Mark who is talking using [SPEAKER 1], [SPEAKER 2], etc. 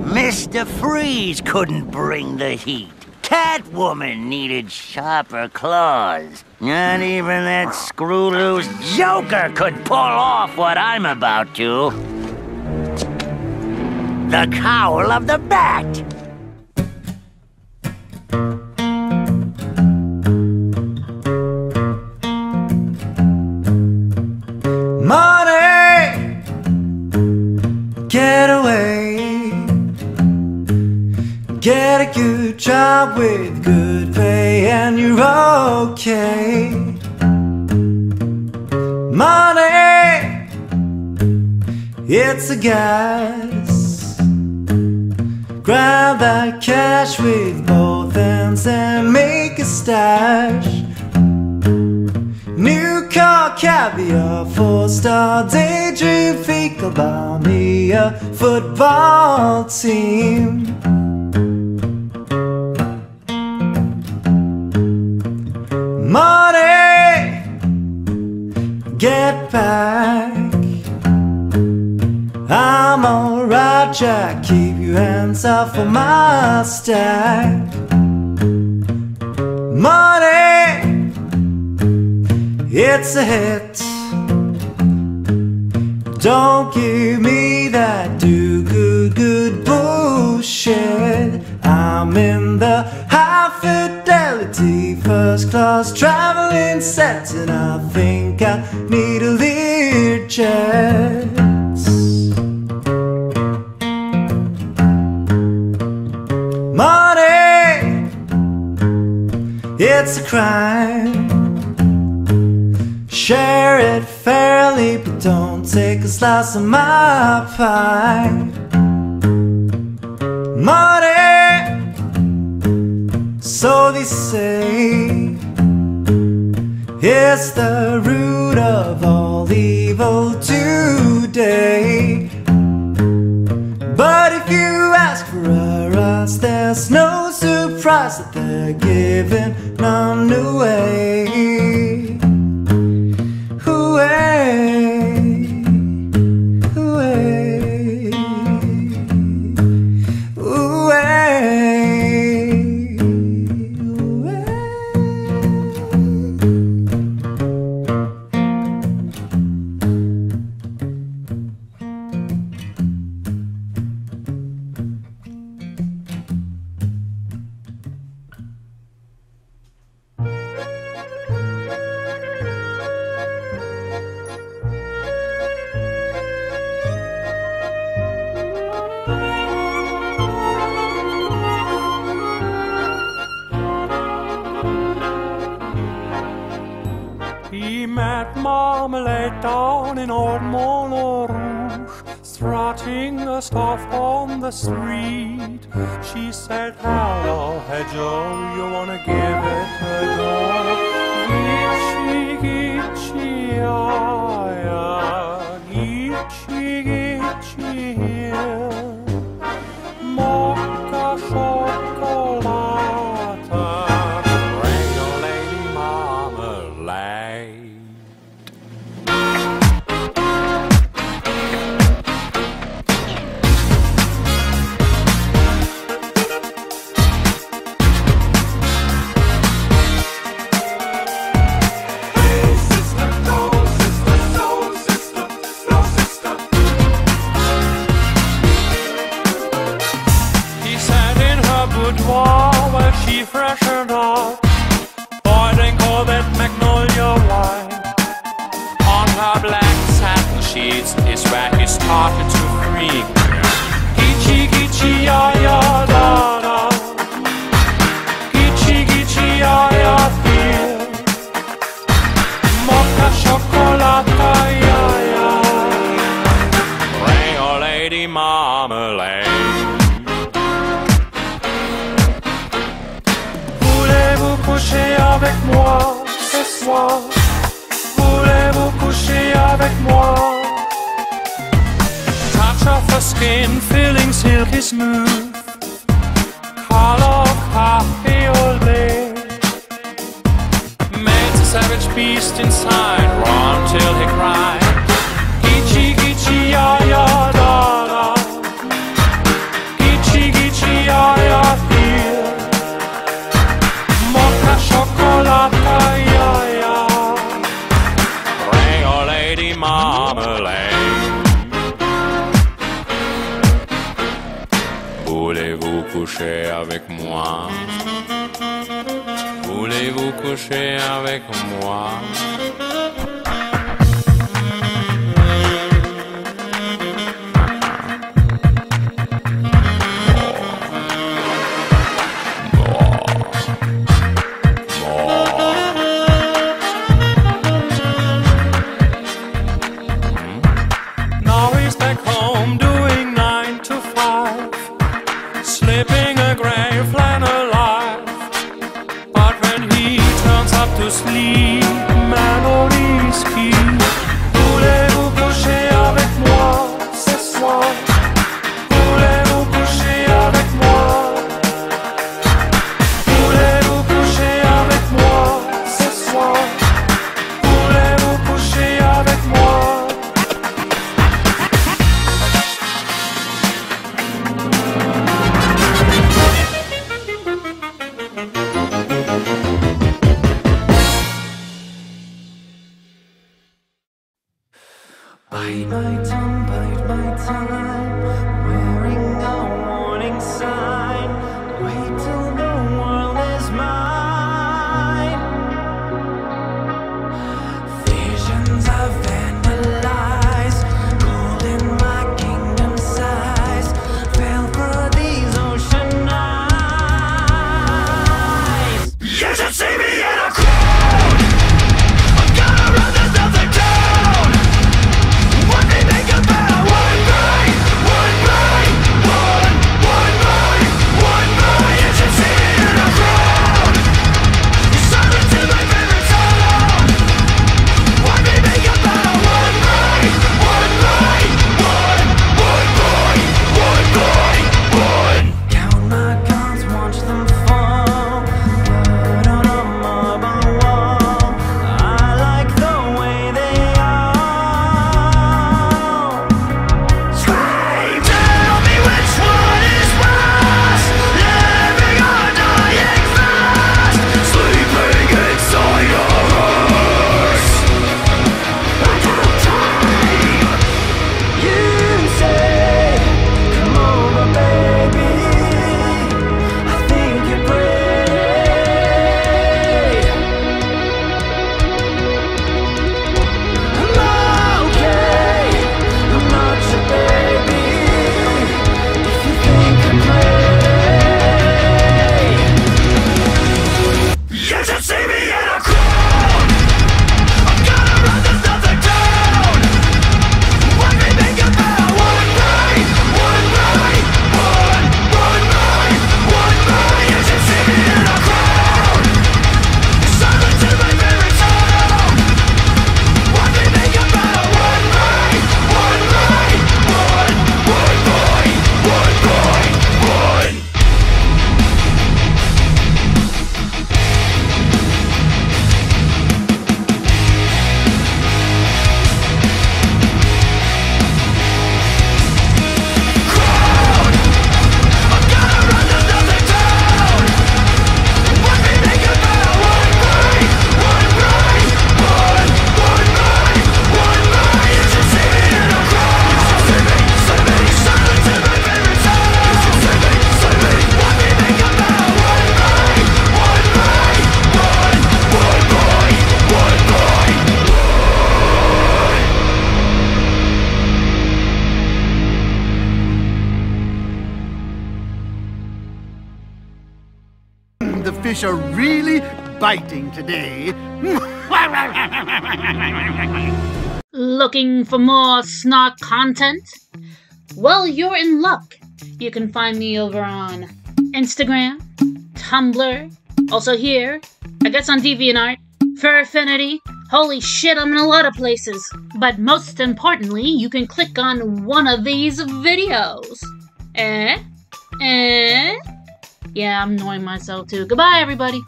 [SPEAKER 1] Mr. Freeze couldn't bring the heat. Catwoman needed sharper claws. Not even that screw-loose Joker could pull off what I'm about to. The cowl of the bat.
[SPEAKER 2] Get a good job with good pay, and you're okay. Money, it's a gas. Grab that cash with both hands and make a stash. New car, caviar, four star daydream, fecal buy me a football team. Get back. I'm alright, Jack. Keep your hands off of my stack. Money, it's a hit. Don't give me that do good, good bullshit. I'm in the high fidelity first class traveling set, and I think I need a Learjet. Money, it's a crime. Share it fairly, but don't take a slice of my pie. Money, they say, it's the root of all evil today. But if you ask for a rise, there's no surprise that they're giving none away.
[SPEAKER 3] Met Marmalade down in old Moulin Rouge, strutting a stuff on the street. She said, Hello, hey Joe, you wanna give it a go? Gitchy, yeah, bring your lady. Coucher avec moi ce soir. Voulez-vous coucher avec moi? Touch of her skin, feeling silky smooth. Color of coffee olé Man's a savage beast inside Run till he cries coucher avec moi. Voulez-vous coucher avec moi? sleep.
[SPEAKER 2] Bite my tongue, bite my time, wearing a warning sign. the
[SPEAKER 4] fish are really biting today.
[SPEAKER 5] Looking for more snark content? Well, you're in luck. You can find me over on Instagram, Tumblr, also here, I guess on DeviantArt, Fur Affinity. Holy shit, I'm in a lot of places. But most importantly, you can click on one of these videos. Eh? Eh? Yeah, I'm annoying myself too. Goodbye, everybody.